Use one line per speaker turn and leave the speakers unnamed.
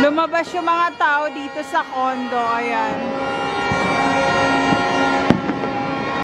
Lumabas yung mga tao dito sa condo. Ayan.